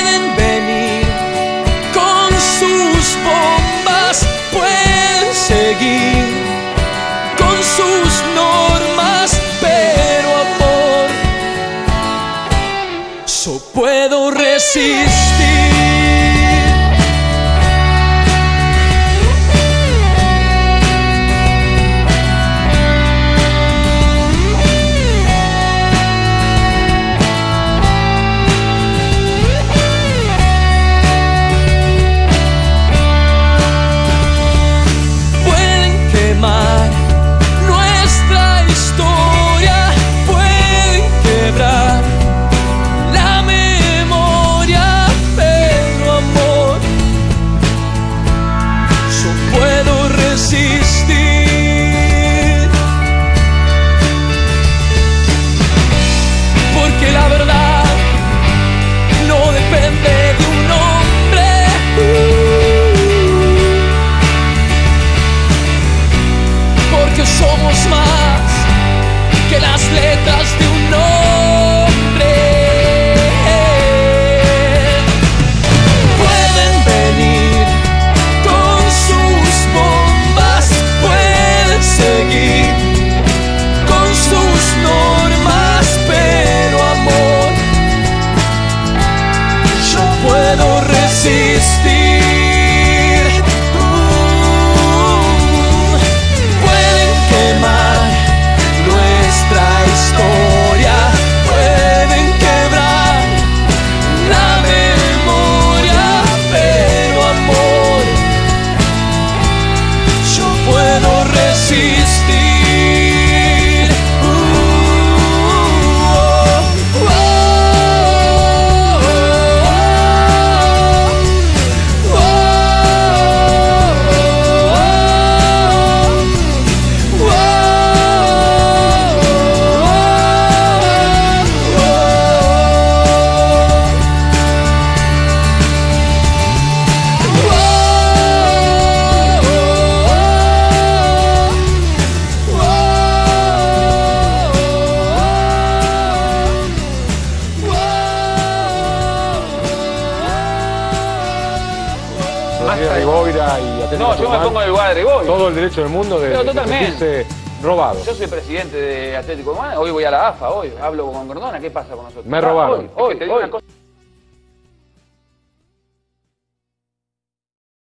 Pueden venir con sus bombas, pueden seguir con sus normas, pero amor, yo puedo resistir. Somos más que las letras de un nombre. Pueden venir con sus bombas, pueden seguir con sus normas, pero amor, yo puedo resistir. Puedo Rodríguez Riboira y Atlético No, yo me Tucumán, pongo en el lugar de Riboira. Todo el derecho del mundo de, sentirse robado. Yo soy presidente de Atlético Tucumán, hoy voy a la AFA, hoy hablo con Gordona, ¿qué pasa con nosotros? Me Ah, robaron. Hoy, hoy, Es que te digo hoy. una cosa,